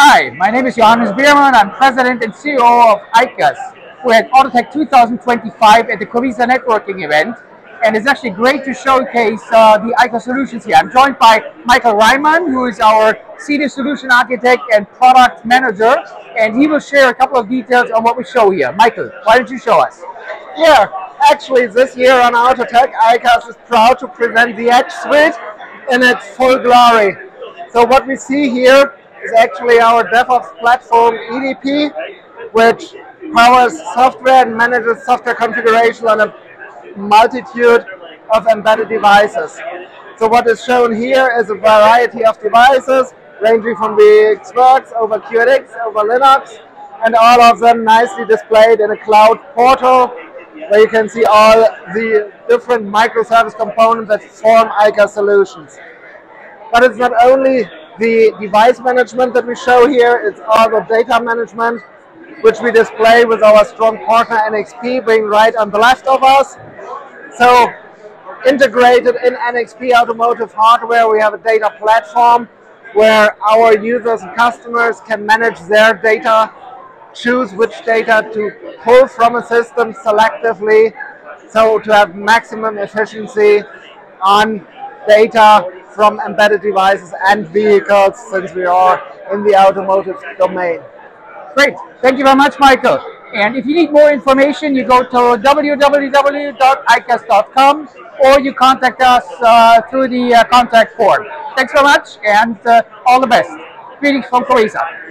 Hi, my name is Johannes Biermann. I'm president and CEO of aicas. We're at Autotech 2025 at the COVESA networking event. And it's actually great to showcase uh, the aicas solutions here. I'm joined by Michael Reimann, who is our senior solution architect and product manager. And he will share a couple of details on what we show here. Michael, why don't you show us? Yeah, actually this year on Autotech, aicas is proud to present the Edge Suite in its full glory. So what we see here is actually our DevOps platform EDP, which powers software and manages software configuration on a multitude of embedded devices. So what is shown here is a variety of devices ranging from VxWorks over QNX over Linux and all of them nicely displayed in a cloud portal where you can see all the different microservice components that form aicas solutions. But it's not only the device management that we show here is it's also data management, which we display with our strong partner NXP being right on the left of us. So integrated in NXP automotive hardware, we have a data platform where our users and customers can manage their data, choose which data to pull from a system selectively, so to have maximum efficiency on data from embedded devices and vehicles since we are in the automotive domain. Great. Thank you very much, Michael. And if you need more information, you go to www.aicas.com or you contact us uh, through the uh, contact form. Thanks very much and uh, all the best. Greetings from COVESA.